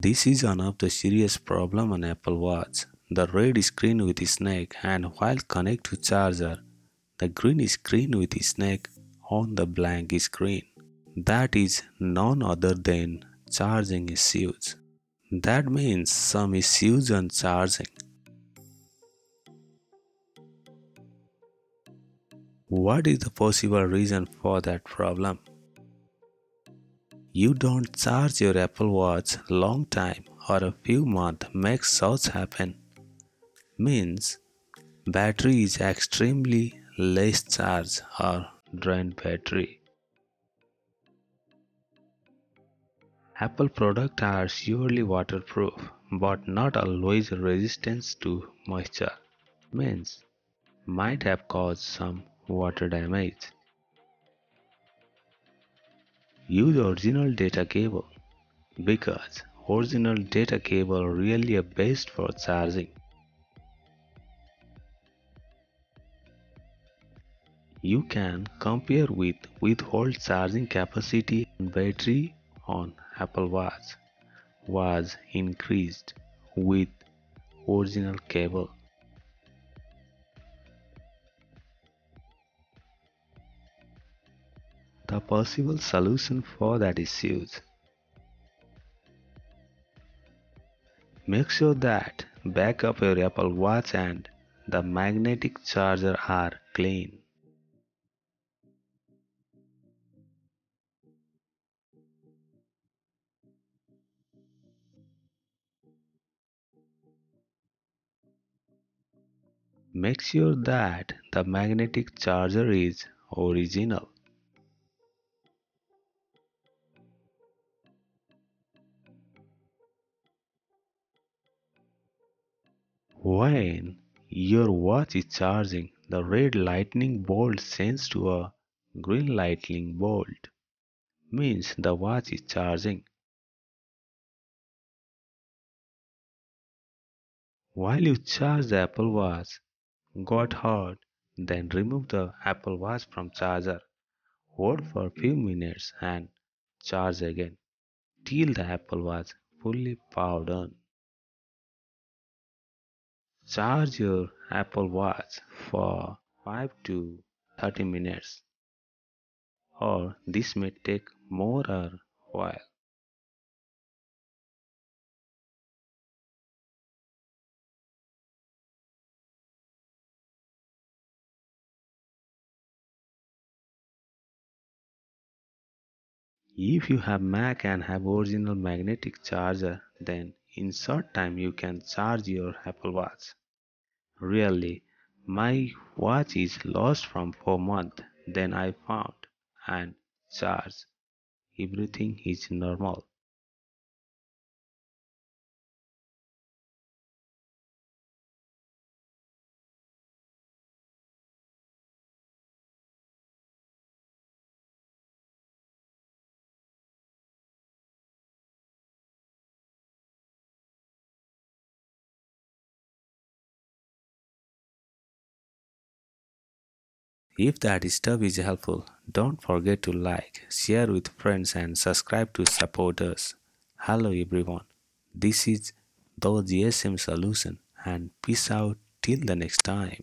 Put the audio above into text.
This is one of the serious problem on Apple Watch. The red screen with snake and while connect to charger, the green screen with snake on the blank screen. That is none other than charging issues. That means some issues on charging. What is the possible reason for that problem? You don't charge your Apple Watch long time or a few months makes such happen. Means battery is extremely less charge or drained battery. Apple products are surely waterproof but not always resistant to moisture. Means might have caused some water damage. Use original data cable because original data cable really best for charging. You can compare with withhold charging capacity and battery on Apple Watch was increased with original cable. The possible solution for that issues. Make sure that back up your Apple Watch and the magnetic charger are clean. Make sure that the magnetic charger is original. When your watch is charging, the red lightning bolt sends to a green lightning bolt, means the watch is charging. While you charge the Apple Watch, got hot, then remove the Apple Watch from charger, hold for few minutes and charge again till the Apple Watch fully powered on. Charge your Apple Watch for 5 to 30 minutes or this may take more or while. If you have Mac and have original magnetic charger then in short time you can charge your Apple Watch. Really, my watch is lost from 4 months then I found and charged. Everything is normal. If that stuff is helpful, don't forget to like, share with friends and subscribe to support us. Hello everyone, this is the GSM solution and peace out till the next time.